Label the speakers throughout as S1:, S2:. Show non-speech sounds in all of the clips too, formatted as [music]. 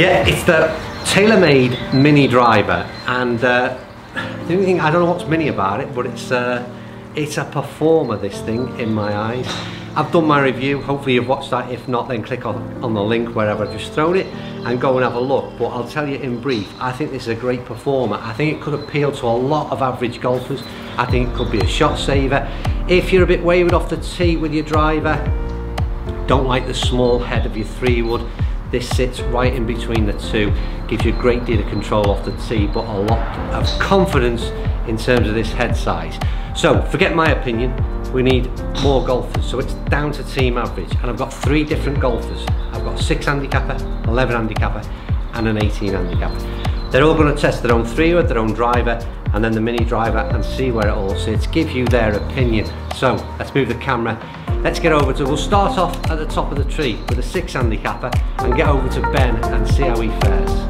S1: Yeah, it's the TaylorMade Mini Driver, and uh, the only thing I don't know what's mini about it, but it's uh, it's a performer. This thing, in my eyes. I've done my review. Hopefully you've watched that. If not, then click on, on the link wherever I've just thrown it and go and have a look. But I'll tell you in brief, I think this is a great performer. I think it could appeal to a lot of average golfers. I think it could be a shot saver. If you're a bit wayward off the tee with your driver, don't like the small head of your three wood, this sits right in between the two, gives you a great deal of control off the tee, but a lot of confidence in terms of this head size. So forget my opinion, we need more golfers. So it's down to team average. And I've got three different golfers. I've got six handicapper, 11 handicapper, and an 18 handicapper. They're all going to test their own three wood, their own driver, and then the mini driver and see where it all sits, give you their opinion. So let's move the camera Let's get over to, we'll start off at the top of the tree with a six handicapper and get over to Ben and see how he fares.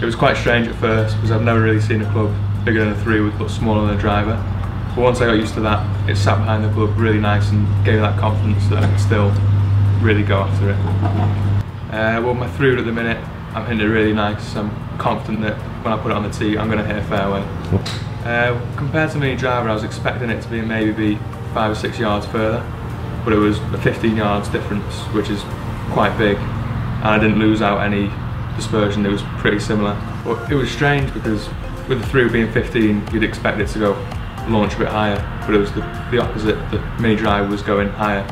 S2: it was quite strange at first because I've never really seen a club bigger than a three wood but smaller than a driver. But once I got used to that, it sat behind the club really nice and gave me that confidence that I could still really go after it. Uh, well, my three wood at the minute, I'm hitting it really nice. I'm confident that when I put it on the tee, I'm going to hit a fairway. Uh, compared to mini driver, I was expecting it to be maybe be five or six yards further, but it was a 15 yards difference, which is quite big and I didn't lose out any dispersion, it was pretty similar. But it was strange because with the three being 15, you'd expect it to go launch a bit higher, but it was the, the opposite, the mini drive was going higher,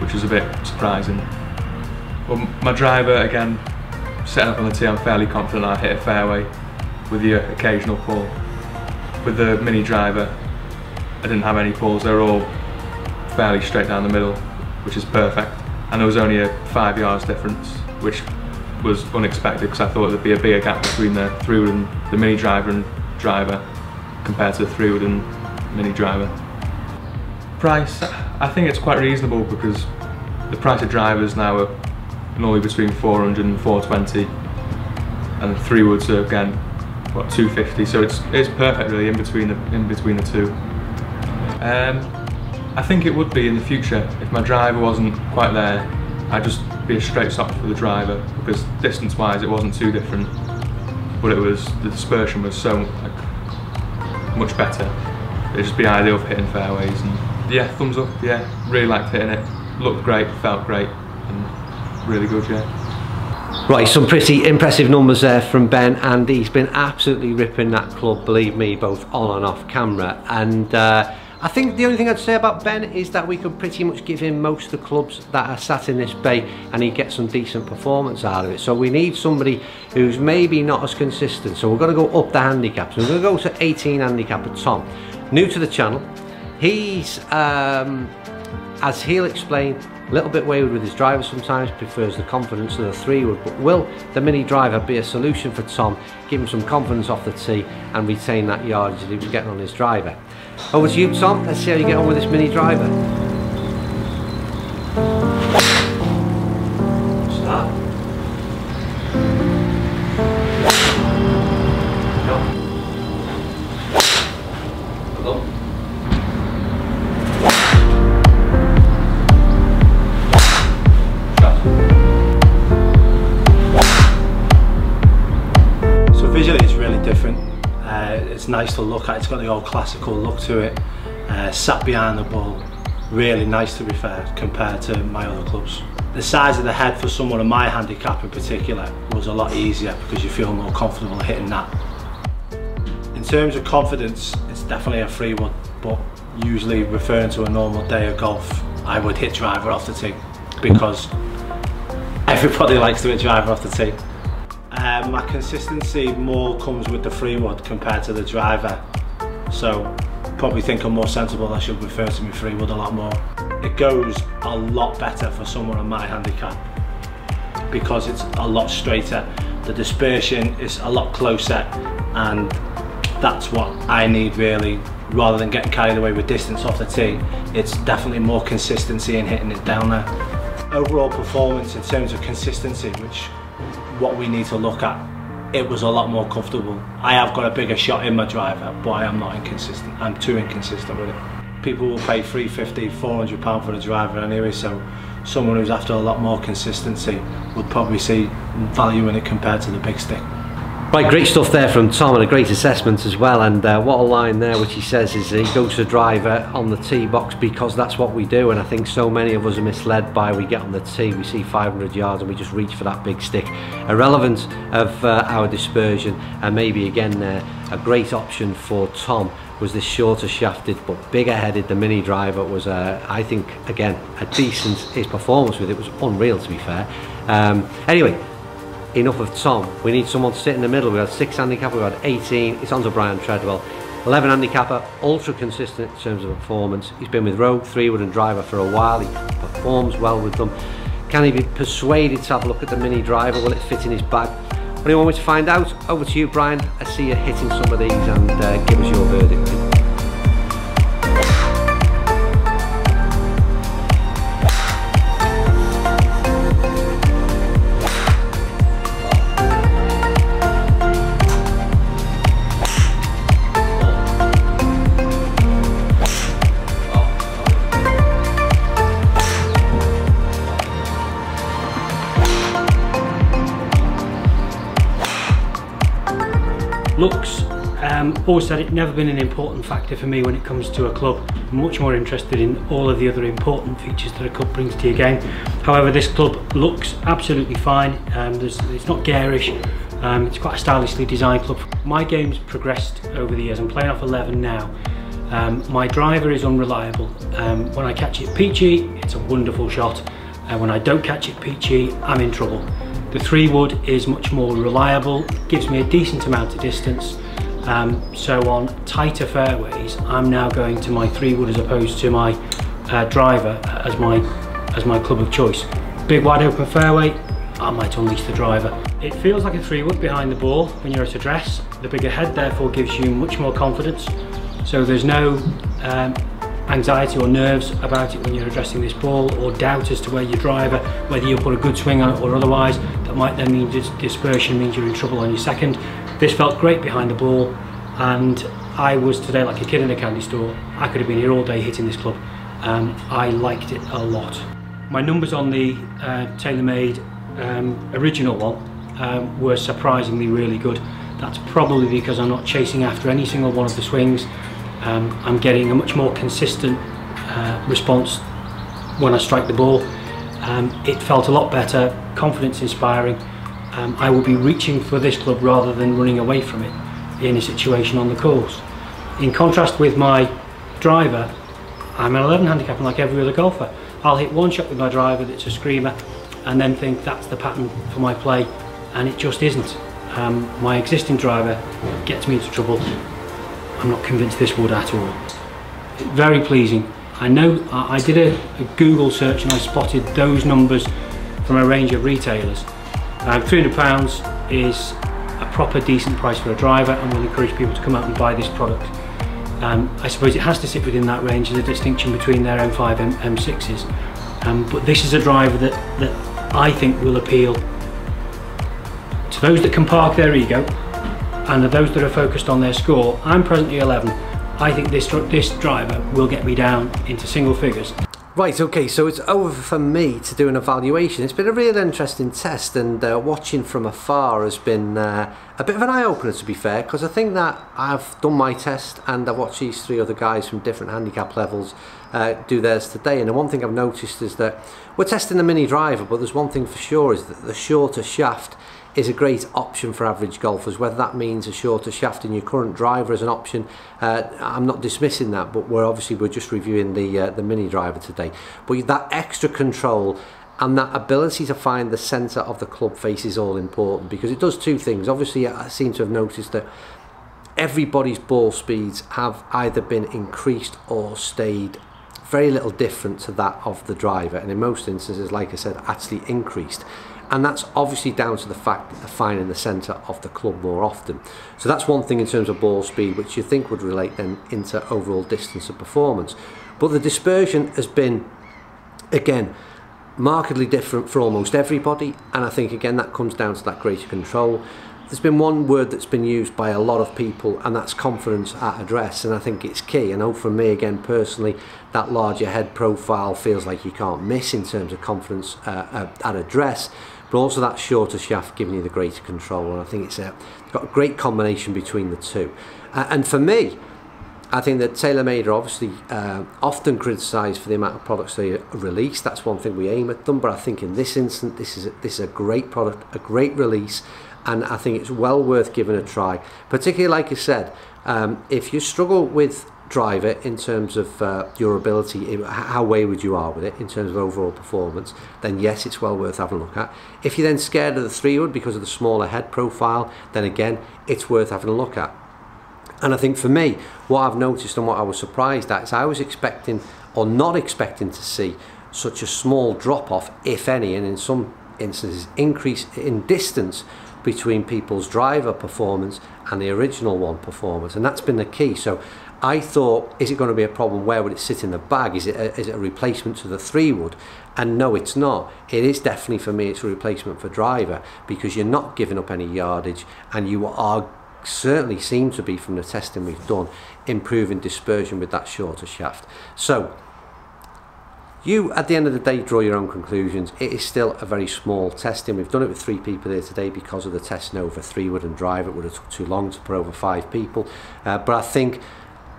S2: which was a bit surprising. Well, my driver, again, setting up on the tee, I'm fairly confident I hit a fairway with the occasional pull. With the mini driver, I didn't have any pulls, they were all fairly straight down the middle, which is perfect. And there was only a five yards difference which was unexpected because I thought there'd be a bigger gap between the wood and the mini driver and driver compared to the three wood and mini driver. Price, I think it's quite reasonable because the price of drivers now are normally between 400 and 420 and three woods are again what 250 so it's it's perfect really in between the in between the two um, I think it would be in the future if my driver wasn't quite there I'd just be a straight shot for the driver because distance wise it wasn't too different. But it was the dispersion was so like, much better. It'd just be ideal for hitting fairways and yeah thumbs up. Yeah really liked hitting it. Looked great felt great and really good yeah.
S1: Right, some pretty impressive numbers there from Ben and he's been absolutely ripping that club, believe me, both on and off camera. And uh, I think the only thing I'd say about Ben is that we could pretty much give him most of the clubs that are sat in this bay and he'd get some decent performance out of it. So we need somebody who's maybe not as consistent. So we're going to go up the handicaps. We're going to go to 18 handicapper Tom. New to the channel. He's, um, as he'll explain, a little bit wayward with his driver sometimes, prefers the confidence of the three wood, but will the mini driver be a solution for Tom, give him some confidence off the tee and retain that yardage that he was getting on his driver? Oh, Over to you, Tom. Let's see how you get on with this mini driver.
S3: Nice to look at, it's got the old classical look to it. Uh, sat behind the ball, really nice to be fair compared to my other clubs. The size of the head for someone of my handicap in particular was a lot easier because you feel more comfortable hitting that. In terms of confidence, it's definitely a free one, but usually referring to a normal day of golf, I would hit driver off the tee because [laughs] everybody likes to hit driver off the tee. Um, my consistency more comes with the free wood compared to the driver, so probably think I'm more sensible. I should refer to my free wood a lot more. It goes a lot better for someone on my handicap because it's a lot straighter. The dispersion is a lot closer and that's what I need really rather than getting carried away with distance off the tee it's definitely more consistency in hitting it down there overall performance in terms of consistency which what we need to look at it was a lot more comfortable. I have got a bigger shot in my driver but I am not inconsistent. I'm too inconsistent with it. People will pay 350 400 pound for a driver anyway so someone who's after a lot more consistency would probably see value in it compared to the big stick
S1: Right, great stuff there from Tom and a great assessment as well. And uh, what a line there, which he says is he goes to the driver on the tee box because that's what we do. And I think so many of us are misled by we get on the tee, we see 500 yards and we just reach for that big stick. Irrelevant of uh, our dispersion, and maybe again there, a great option for Tom was this shorter shafted but bigger headed the mini driver was uh, I think again a decent his performance with it was unreal to be fair um, anyway enough of Tom. We need someone to sit in the middle. We had six handicapper, we had 18. It's on to Brian Treadwell. 11 handicapper, ultra consistent in terms of performance. He's been with Rogue, Three Wood and Driver for a while. He performs well with them. Can he be persuaded to have a look at the Mini Driver? Will it fit in his bag? What do you want me to find out? Over to you, Brian. I see you hitting some of these and uh, give us your verdict.
S4: Um, always said it never been an important factor for me when it comes to a club. I'm much more interested in all of the other important features that a club brings to your game. However, this club looks absolutely fine. Um, it's not garish. Um, it's quite a stylishly designed club. My game's progressed over the years. I'm playing off 11 now. Um, my driver is unreliable. Um, when I catch it peachy, it's a wonderful shot. And when I don't catch it peachy, I'm in trouble. The three wood is much more reliable, gives me a decent amount of distance. Um, so on tighter fairways, I'm now going to my three wood as opposed to my uh, driver as my as my club of choice. Big wide open fairway, I might unleash the driver. It feels like a three wood behind the ball when you're at address. The bigger head therefore gives you much more confidence. So there's no um, anxiety or nerves about it when you're addressing this ball or doubt as to where your driver, whether you put a good swing on it or otherwise, that might then mean dis dispersion means you're in trouble on your second. This felt great behind the ball and I was today like a kid in a candy store. I could have been here all day hitting this club. Um, I liked it a lot. My numbers on the uh, TaylorMade um, original one um, were surprisingly really good. That's probably because I'm not chasing after any single one of the swings um, I'm getting a much more consistent uh, response when I strike the ball. Um, it felt a lot better, confidence inspiring. Um, I will be reaching for this club rather than running away from it in a situation on the course. In contrast with my driver, I'm an 11 handicap like every other golfer. I'll hit one shot with my driver that's a screamer and then think that's the pattern for my play and it just isn't. Um, my existing driver gets me into trouble I'm not convinced this would at all. Very pleasing. I know I did a, a Google search and I spotted those numbers from a range of retailers. Um, £300 is a proper decent price for a driver and we'll encourage people to come out and buy this product. Um, I suppose it has to sit within that range as a distinction between their M5 and M6s. Um, but this is a driver that, that I think will appeal to those that can park their ego and those that are focused on their score, I'm presently 11. I think this, this driver will get me down into single figures.
S1: Right, okay, so it's over for me to do an evaluation. It's been a real interesting test, and uh, watching from afar has been uh, a bit of an eye opener, to be fair, because I think that I've done my test and I've watched these three other guys from different handicap levels uh, do theirs today. And the one thing I've noticed is that we're testing the mini driver, but there's one thing for sure is that the shorter shaft is a great option for average golfers. Whether that means a shorter shaft in your current driver as an option uh, I'm not dismissing that but we're obviously we're just reviewing the uh, the mini driver today. But that extra control and that ability to find the centre of the club face is all important because it does two things. Obviously I seem to have noticed that everybody's ball speeds have either been increased or stayed very little different to that of the driver. And in most instances like I said actually increased and that's obviously down to the fact that they're finding the centre of the club more often. So that's one thing in terms of ball speed which you think would relate then into overall distance of performance. But the dispersion has been again markedly different for almost everybody. And I think again that comes down to that greater control. There's been one word that's been used by a lot of people and that's confidence at address. And I think it's key. I know for me again personally that larger head profile feels like you can't miss in terms of confidence uh, at address but also that shorter shaft giving you the greater control. And I think it's a, it's got a great combination between the two. Uh, and for me, I think that TaylorMade are obviously uh, often criticised for the amount of products they release. That's one thing we aim at them. But I think in this instance, this is a, this is a great product, a great release, and I think it's well worth giving a try. Particularly, like I said, um, if you struggle with driver in terms of uh, your ability, how wayward you are with it in terms of overall performance, then yes, it's well worth having a look at. If you're then scared of the three wood because of the smaller head profile, then again, it's worth having a look at. And I think for me, what I've noticed and what I was surprised at is I was expecting or not expecting to see such a small drop off, if any, and in some instances, increase in distance between people's driver performance and the original one performance. And that's been the key. So I thought, is it going to be a problem? Where would it sit in the bag? Is it a, is it a replacement to the three wood? And no, it's not. It is definitely for me, it's a replacement for driver because you're not giving up any yardage and you are certainly seem to be from the testing we've done improving dispersion with that shorter shaft so you at the end of the day draw your own conclusions it is still a very small testing we've done it with three people here today because of the testing over three wood and drive it would have took too long to put over five people uh, but I think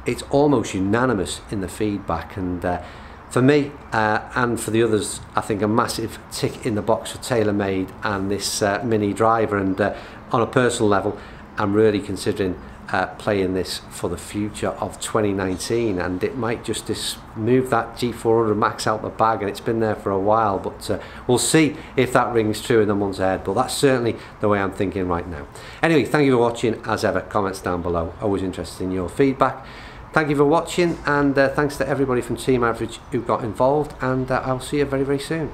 S1: it's almost unanimous in the feedback and uh, for me uh, and for the others I think a massive tick in the box for TaylorMade and this uh, mini driver and uh, on a personal level I'm really considering uh, playing this for the future of 2019 and it might just move that G400 Max out the bag and it's been there for a while but uh, we'll see if that rings true in the months ahead but that's certainly the way I'm thinking right now. Anyway thank you for watching. As ever comments down below. Always interested in your feedback thank you for watching and uh, thanks to everybody from Team Average who got involved and uh, I'll see you very very soon.